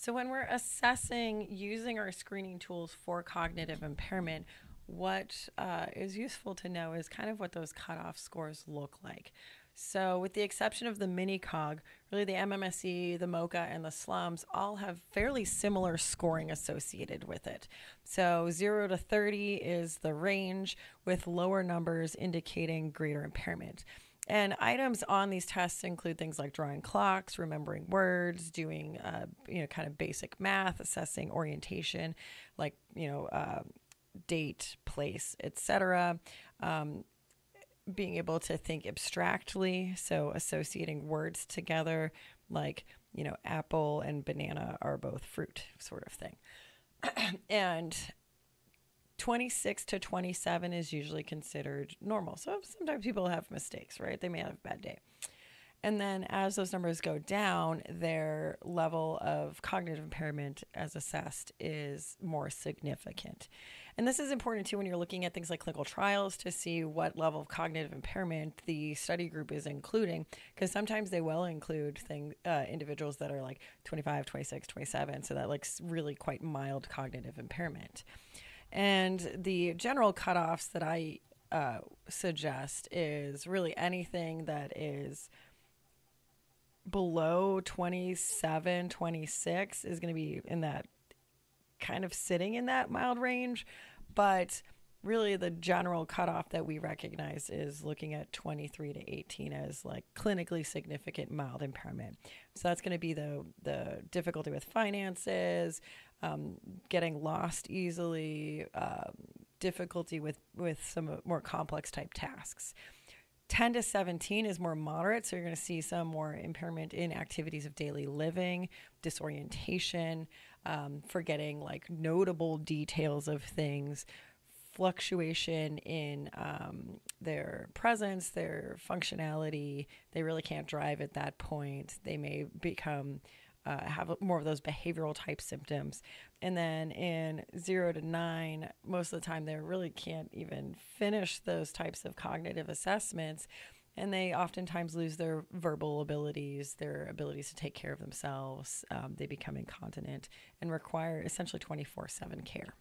So, when we're assessing using our screening tools for cognitive impairment, what uh, is useful to know is kind of what those cutoff scores look like. So, with the exception of the Mini-Cog, really the MMSE, the MoCA, and the SLUMS all have fairly similar scoring associated with it. So, 0 to 30 is the range, with lower numbers indicating greater impairment. And items on these tests include things like drawing clocks, remembering words, doing uh, you know kind of basic math, assessing orientation, like you know uh, date, place, etc. Um, being able to think abstractly, so associating words together, like you know apple and banana are both fruit, sort of thing. and 26 to 27 is usually considered normal. So sometimes people have mistakes, right? They may have a bad day. And then as those numbers go down, their level of cognitive impairment as assessed is more significant. And this is important too when you're looking at things like clinical trials to see what level of cognitive impairment the study group is including, because sometimes they will include thing, uh, individuals that are like 25, 26, 27, so that like really quite mild cognitive impairment. And the general cutoffs that I uh, suggest is really anything that is below 27, 26 is going to be in that kind of sitting in that mild range. But really, the general cutoff that we recognize is looking at 23 to 18 as like clinically significant mild impairment. So that's going to be the, the difficulty with finances, um, getting lost easily, uh, difficulty with, with some more complex type tasks. 10 to 17 is more moderate, so you're going to see some more impairment in activities of daily living, disorientation, um, forgetting like notable details of things, fluctuation in um, their presence, their functionality. They really can't drive at that point. They may become uh, have more of those behavioral type symptoms. And then in zero to nine, most of the time they really can't even finish those types of cognitive assessments. And they oftentimes lose their verbal abilities, their abilities to take care of themselves. Um, they become incontinent and require essentially 24 7 care.